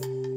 Peace.